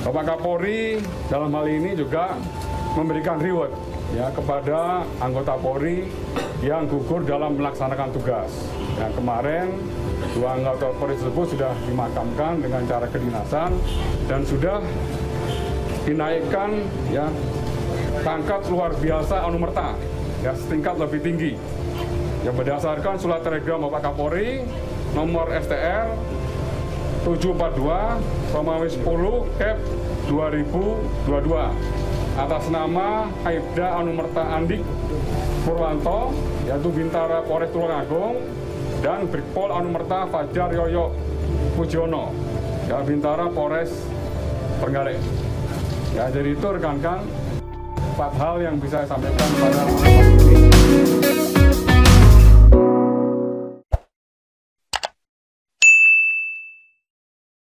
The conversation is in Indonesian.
Bapak Kapolri dalam hal ini juga memberikan reward ya kepada anggota Polri yang gugur dalam melaksanakan tugas. Yang kemarin dua anggota Polri tersebut sudah dimakamkan dengan cara kedinasan dan sudah dinaikkan ya pangkat luar biasa anumerta ya setingkat lebih tinggi. Yang berdasarkan surat telegram Bapak Kapolri nomor STR 742 Romawi 10 Cap 2022 atas nama Aibda Anumerta Andik Purwanto yaitu Bintara Polres Tulungagung dan Brigpol Anumerta Fajar Yoyo Pujono ya Bintara Polres Trenggalek. Ya jadi itu rekan-rekan empat hal yang bisa saya sampaikan pada malam ini